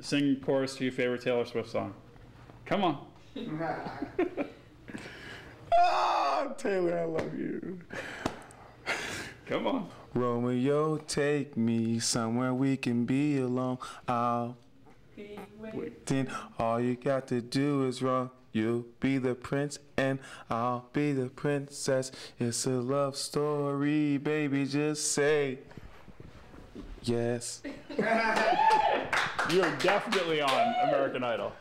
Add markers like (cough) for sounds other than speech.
sing chorus to your favorite Taylor Swift song. Come on. (laughs) Ah, Taylor, I love you. Come on. Romeo, take me somewhere we can be alone. I'll be waiting. All you got to do is run. You'll be the prince and I'll be the princess. It's a love story, baby. Just say yes. (laughs) You're definitely on American Idol.